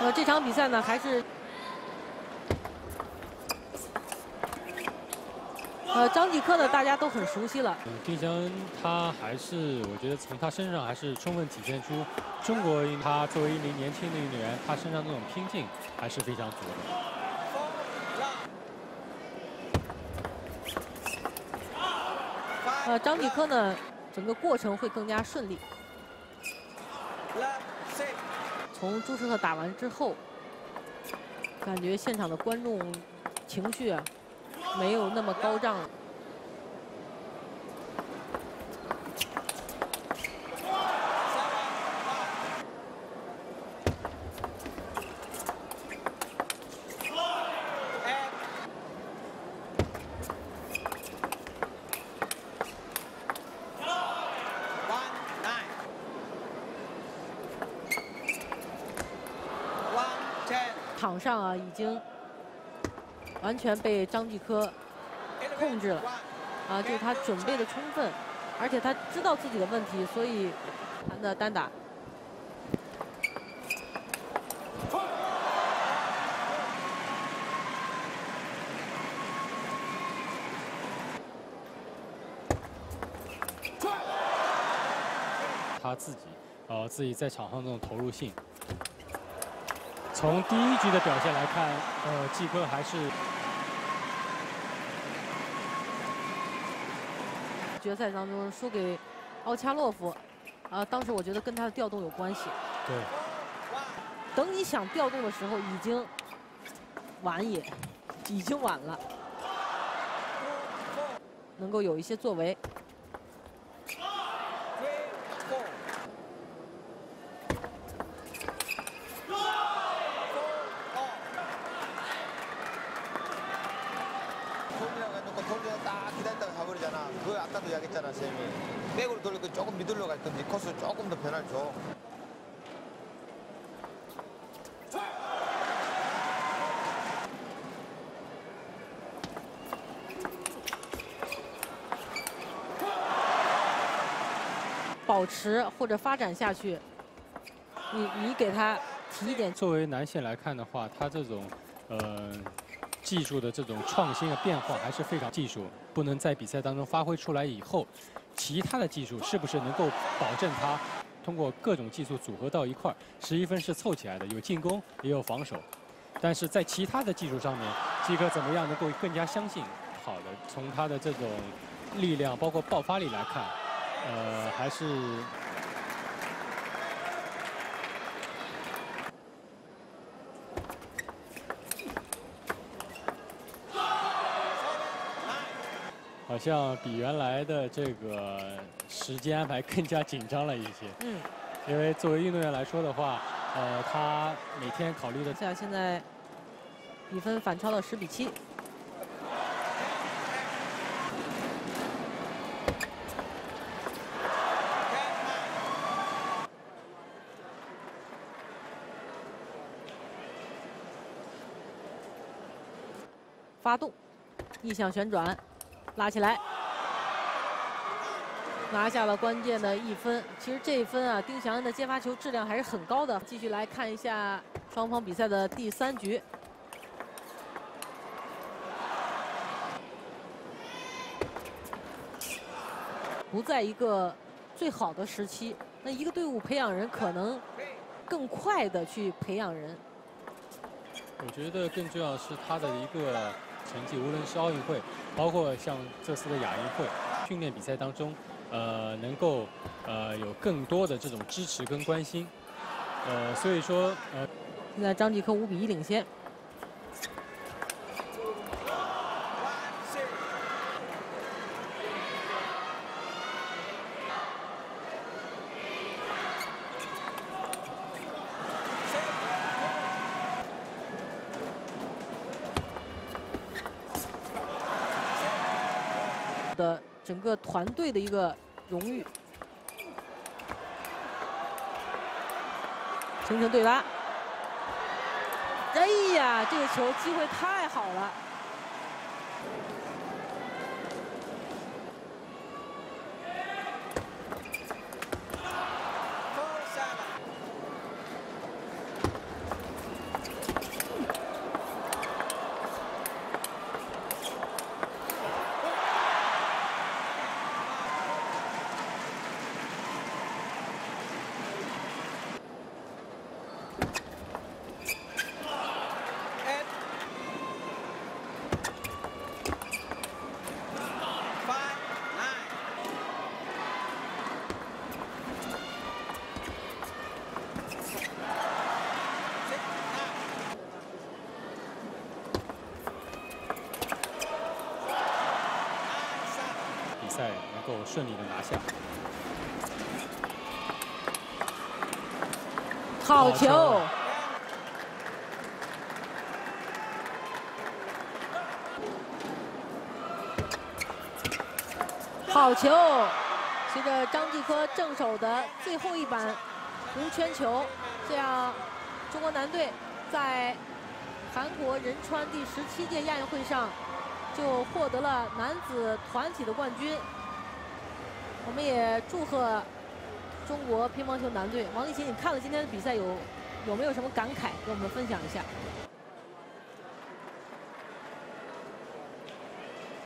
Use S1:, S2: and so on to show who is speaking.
S1: 呃，这场比赛呢，还是呃张继科呢，大家都很熟悉了。
S2: 丁香他还是，我觉得从他身上还是充分体现出中国他作为一名年轻的运动员，他身上那种拼劲还是非常足的。
S1: 呃，张继科呢，整个过程会更加顺利。从朱世赫打完之后，感觉现场的观众情绪啊，没有那么高涨了。场上啊，已经完全被张继科控制了啊！就是他准备的充分，而且他知道自己的问题，所以谈的单打。
S2: 他自己，呃，自己在场上这种投入性。从第一局的表现来看，呃，季科还是
S1: 决赛当中输给奥恰洛夫，啊，当时我觉得跟他的调动有关系。
S2: 对。
S1: 等你想调动的时候，已经晚也，已经晚了。能够有一些作为。 保持或者发展下去，你你给他提一点。
S2: 作为男性来看的话，他这种呃 技术的这种创新和变化还是非常技术，不能在比赛当中发挥出来以后，其他的技术是不是能够保证他通过各种技术组合到一块儿，十一分是凑起来的，有进攻也有防守，但是在其他的技术上面，基哥怎么样能够更加相信？好的，从他的这种力量包括爆发力来看。呃，还是好像比原来的这个时间安排更加紧张了一些。嗯，因为作为运动员来说的话，呃，他每天考虑的。
S1: 现在比分反超了十比七。发动，逆向旋转，拉起来，拿下了关键的一分。其实这一分啊，丁翔恩的接发球质量还是很高的。继续来看一下双方比赛的第三局，不在一个最好的时期。那一个队伍培养人，可能更快的去培养人。
S2: 我觉得更重要是他的一个。成绩无论是奥运会，包括像这次的亚运会，训练比赛当中，呃，能够呃有更多的这种支持跟关心，呃，所以说呃，
S1: 现在张继科五比一领先。的整个团队的一个荣誉，形成对拉。哎呀，这个球机会太好了！
S2: 赛能够顺利的拿下。
S1: 好球！好球！随着张继科正手的最后一板无圈球，这样中国男队在韩国仁川第十七届亚运会上就获得了男子团体的冠军。我们也祝贺中国乒乓球男队。王励勤，你看了今天的比赛有有没有什么感慨？跟我们分享一下。